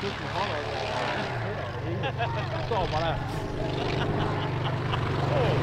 就组装了，哈哈哈，嘞，